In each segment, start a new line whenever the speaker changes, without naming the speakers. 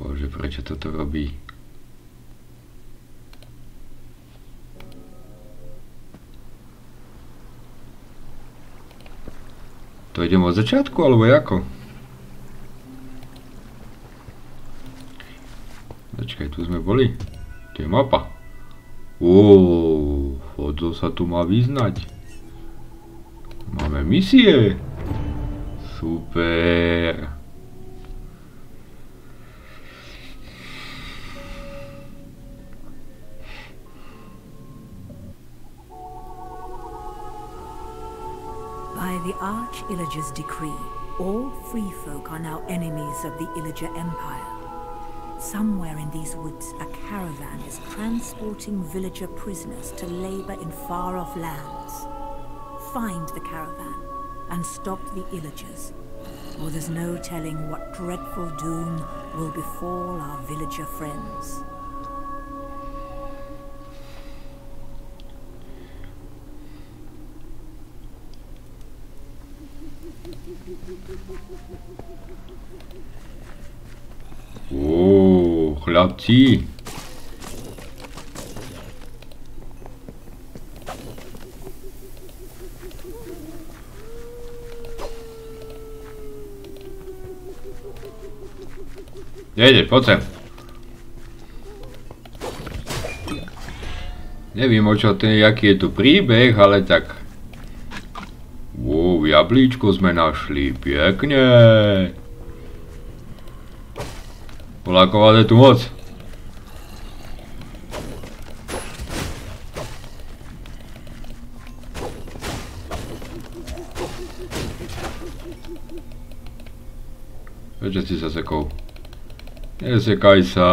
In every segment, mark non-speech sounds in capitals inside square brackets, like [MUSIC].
Bože, prečo toto robí? To idem od začiatku, alebo ako? Počkaj, tu sme boli. Tu je mapa. Uuu, Fodzo sa tu má vyznať. Máme misie. Super.
The Arch-Illager's decree, all free folk are now enemies of the Illager Empire. Somewhere in these woods, a caravan is transporting villager prisoners to labor in far-off lands. Find the caravan and stop the Illagers, or there's no telling what dreadful doom will befall our villager friends.
Chlapci. Jede, poď sem. Neviem o čo ten, aký je tu príbeh, ale tak... Wow, jablíčko sme našli, pekne. Poláková je tu moc. Prečo si sa sekol? Nesekaj sa.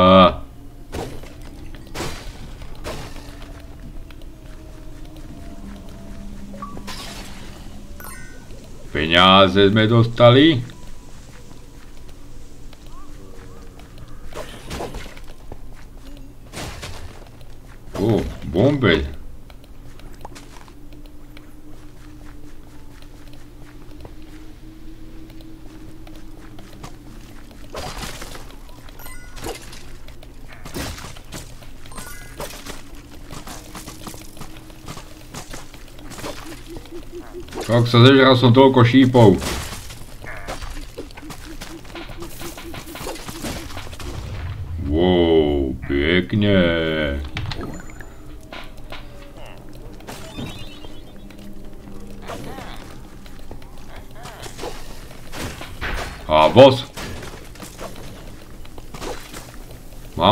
Peňáze sme dostali. O, bombe. Tak sa zežral som toľko šípov.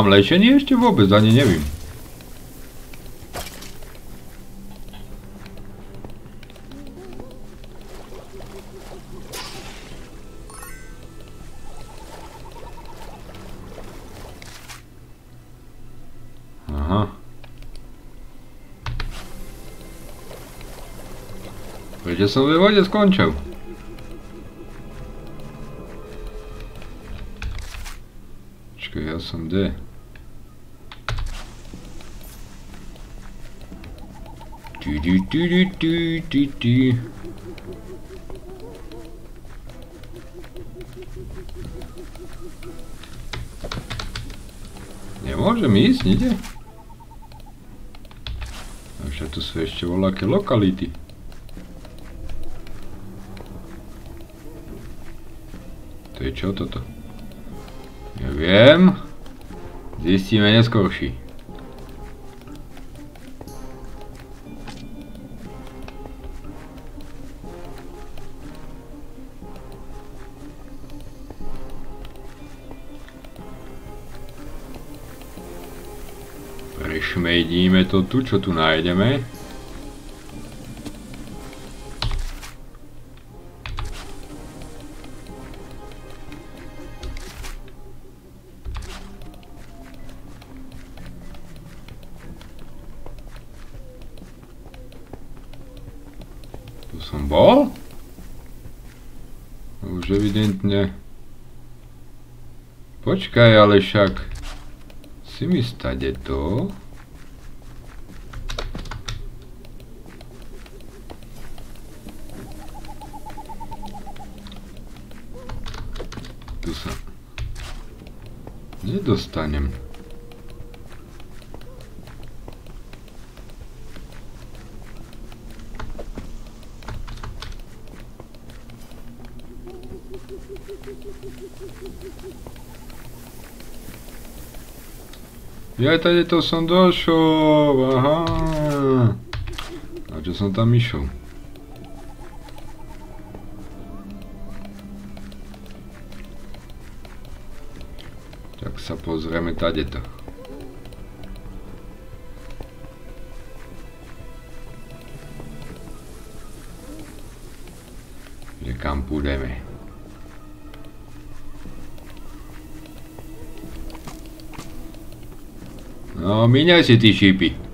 Mám lečenie ešte vôbec, ani nevím. Aha. Prečo som v vode skončil? Čakaj, ja som kde? Tu, tu, tu, tu, tu, tu. Nemôžem ísť, ide? Takže tu sú ešte voľaké lokality. To je čo toto? Neviem. Zistíme neskôrší. To tu, čo tu nájdeme. Tu som bol? Už evidentne... Počkaj, ale však... Si mi stade to? Tu sa... Nedostanem. Ja tady to som došol, aha. A čo som tam išiel? Tak sa pozrieme tady to. Že kam pôjdeme. No, míňaj si ty šípy.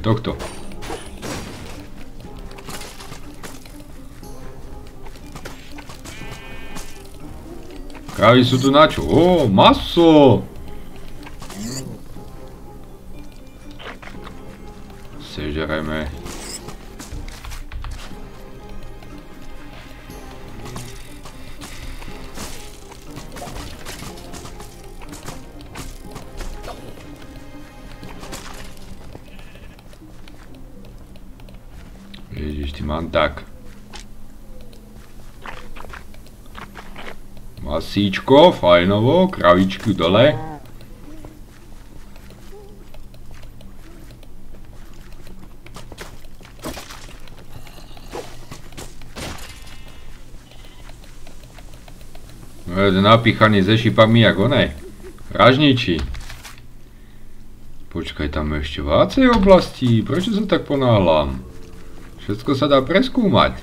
je to to. Su tu naču? O, maso! Tak. Masíčko, fajnovo, kravičky dole. No napíchaný ze šipami jak onej. Ražniči. Počkaj, tam je ešte vácej oblasti. Prečo sa tak ponáhľam? Všetko sa dá preskúmať.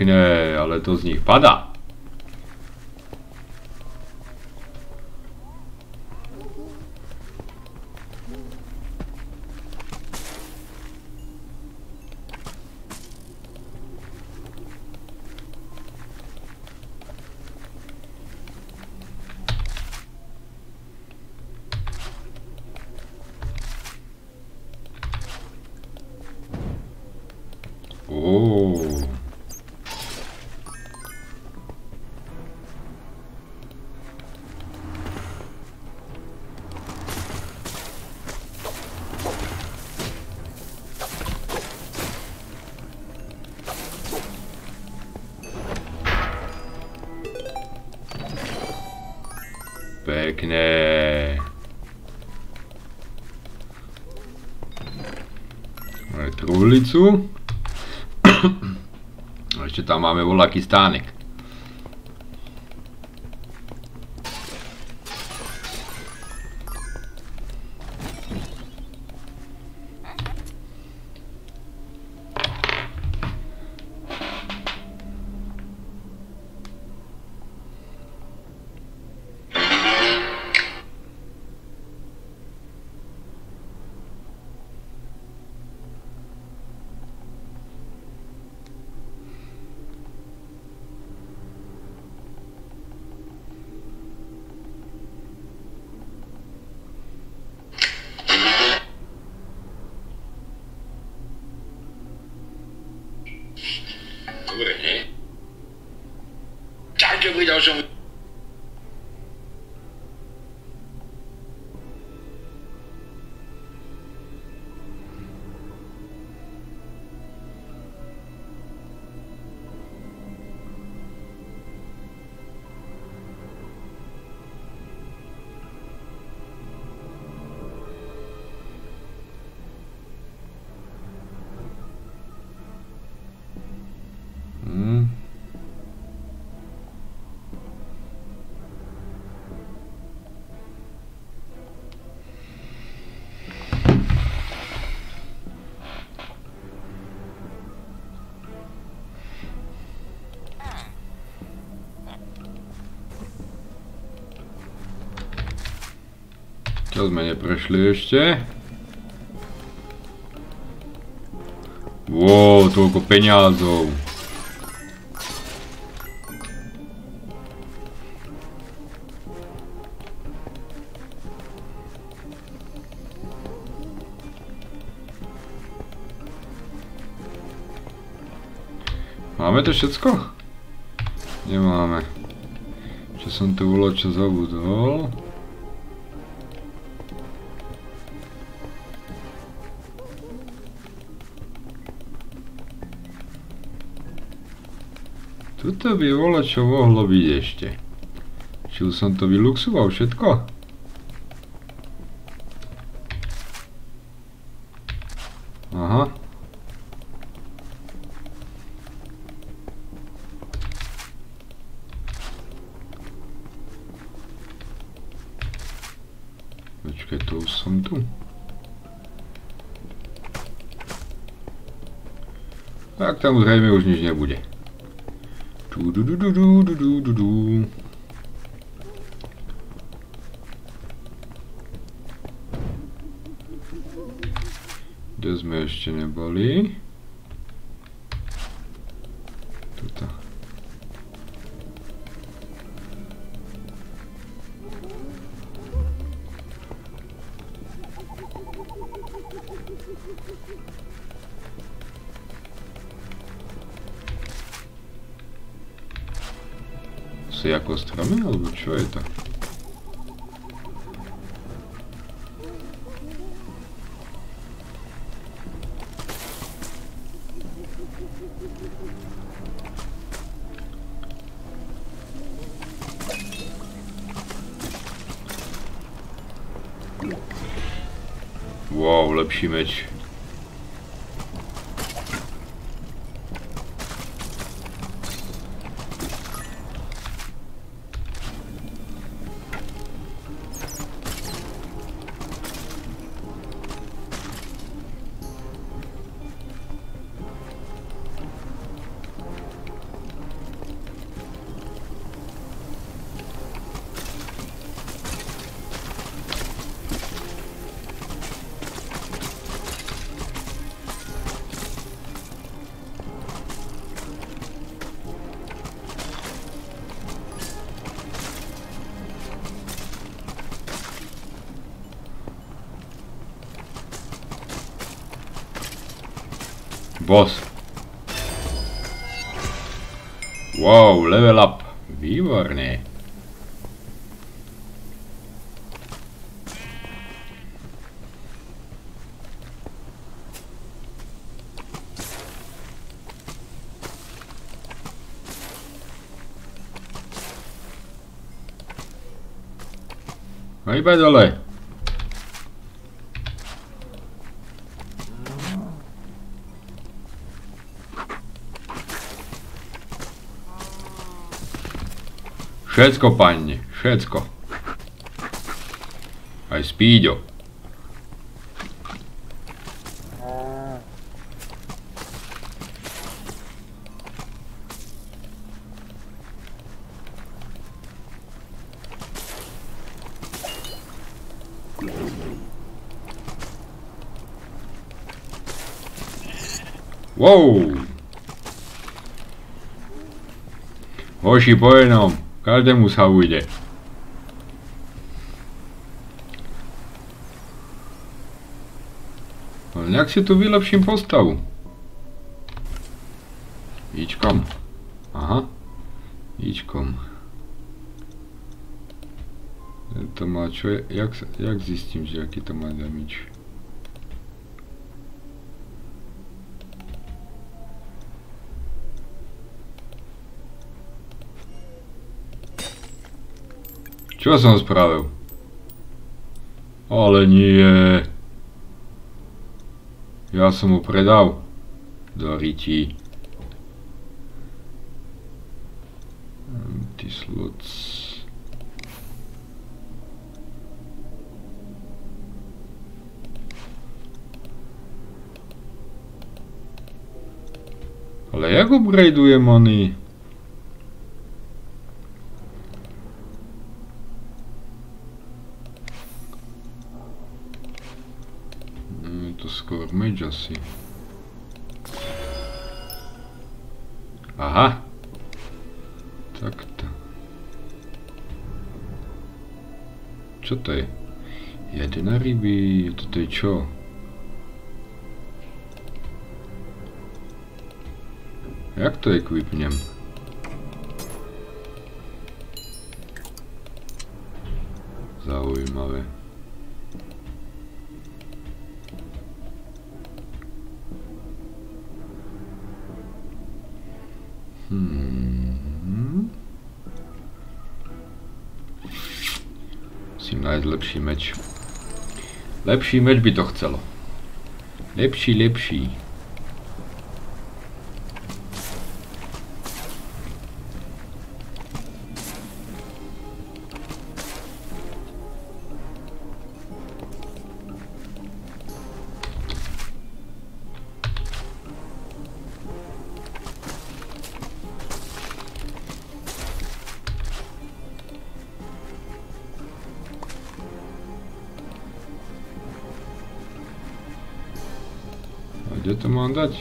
Pekne, ale to z nich padá. Pekné. Máme truhlicu. [COUGHS] Ešte tam máme voľaký stánek.
Tak, čo videl som...
Čo sme neprešli ešte? Wow, toľko peňazov. Máme to všetko? Nemáme. Čo som tu bolo, čo zabudol? Tuto by bolo čo mohlo byť ešte. Či už som to vyluxoval všetko? Aha. Počkaj, to už som tu. Tak tam zrejme už nič nebude. Du, du, du, du, du, du, du, du, du. Kde sme ešte neboli? с яко стороны, или что это? Wow, lepší meč. Boss. Wow, level up. Výborne. A iba dole. Všetko, pani, všetko. Aj Spíďo. Wow! Hoši, po jednom. Každému sa ujde. Ale nejak si tu vylepším postavu. Ičkom. Aha. Ičkom. To má čo je, jak, jak zistím, že aký to má damage? Čo som spravil? Ale nie. Ja som mu predal. Do riti. Empty slots. Ale jak upgradeujem oni? Čo? Jak to equipnem? Zaujímavé. Hmm. Musím nájsť meč. Lepší meč by to chcelo. Lepší, lepší. Kde to mám dať?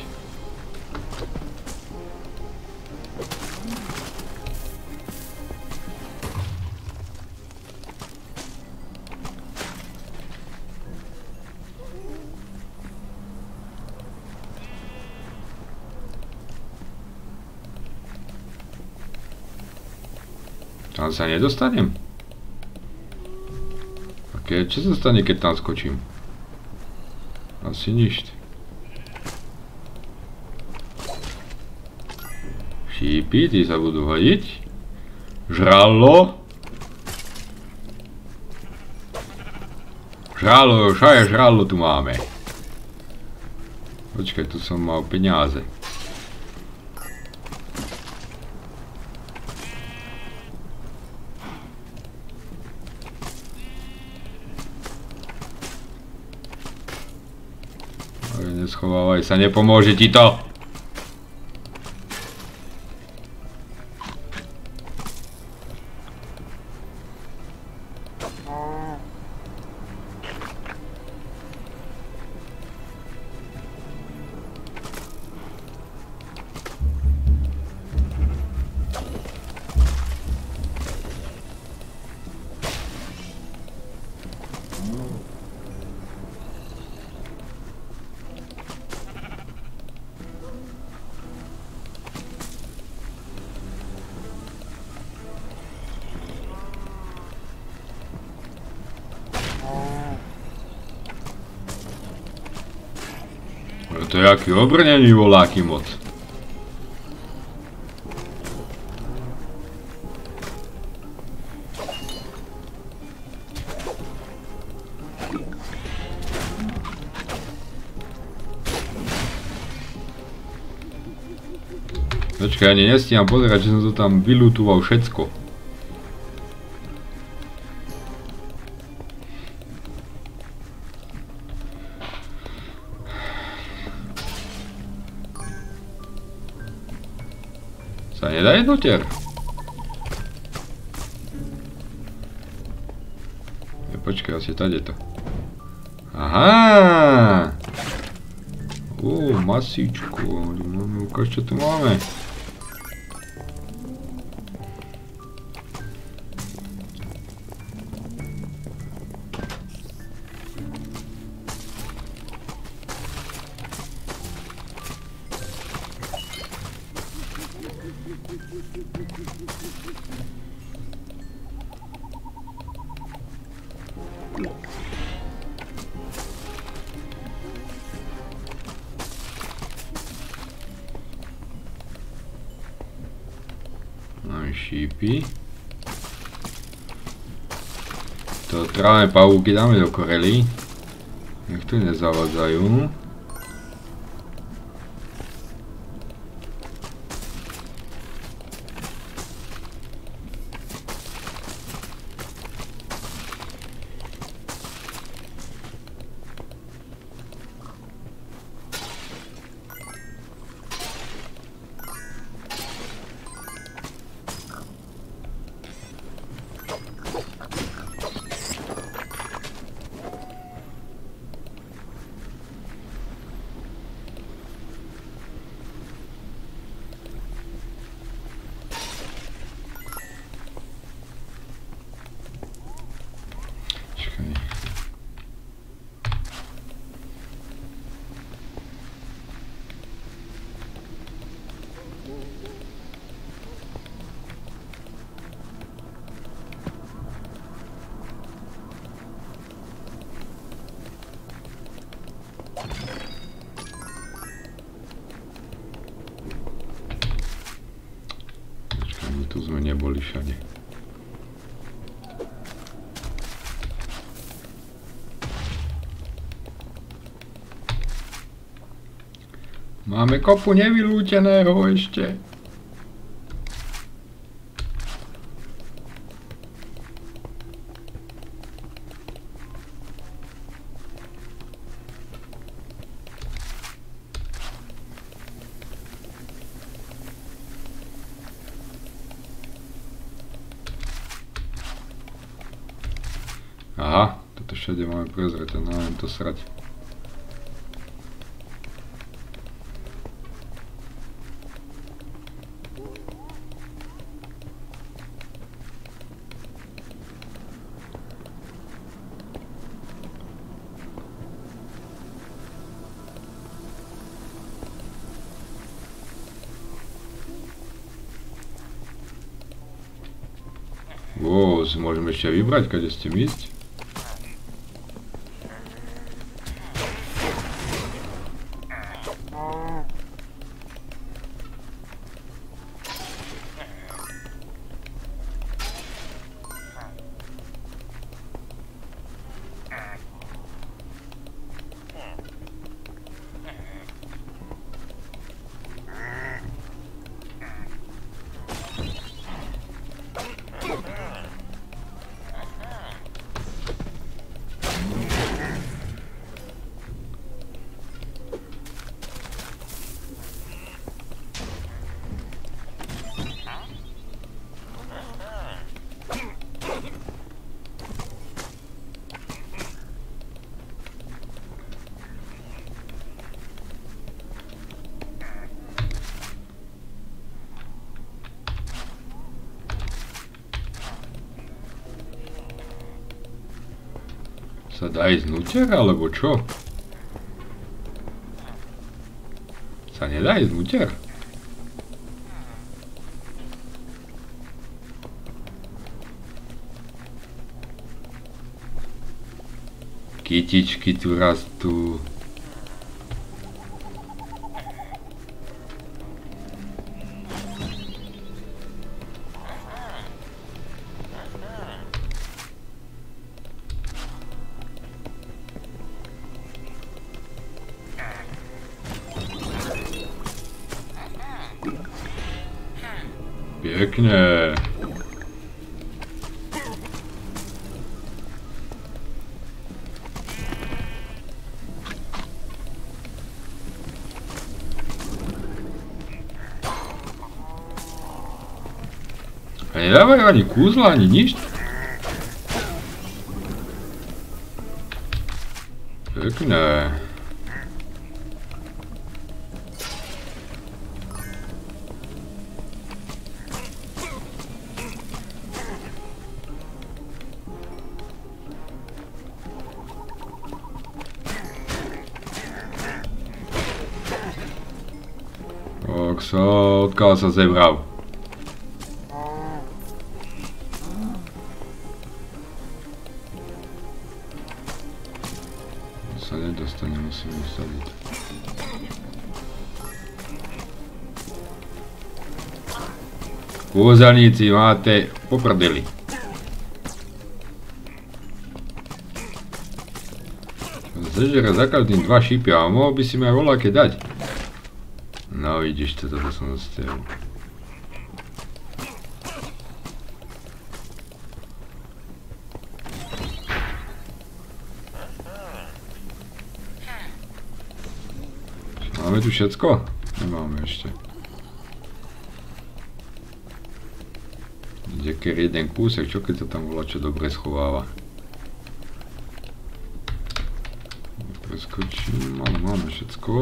Tam sa nedostanem. A keď, čo sa stane, keď tam skočím? Asi tí sa budú hodiť. Žralo. Žralo, šaje žralo tu máme. Počkaj, tu som mal peniaze. Neschovávaj sa, nepomôže ti to. To je aký obrnený voláky moc. Počkaj, ani nestíham pozerať, že som to tam vylutoval všetko. Sa nedá jednotier? Ja, počkaj, asi tady to. Aha! Ó, masíčko, máme, ukáž čo tu. Máme Trávne pavúky dáme do korely. Nech tu nezavadzajú. Všade. Máme kopu nevylúteného ešte. Aha, toto všade máme prezreté, no len to srať. Wow, si môžeme ešte vybrať, kade Sa dá ísť nutier, alebo čo? Sa nedá ísť nutier? Kytičky tu rastú. A nedávajú ani kúzla, ani nič? Pekné. Tak sa, sa zebral? Musím usadiť. Kúzelníci máte poprdeli. Zežere za každým dva šípy, ale mohol by si mi aj voľaké dať. No vidíš, toto som zastiel. Máme tu všetko? Nemáme ešte. Ďaker jeden kúsek, čo keď to tam volá, čo dobre schováva. Preskočím, ale máme všetko.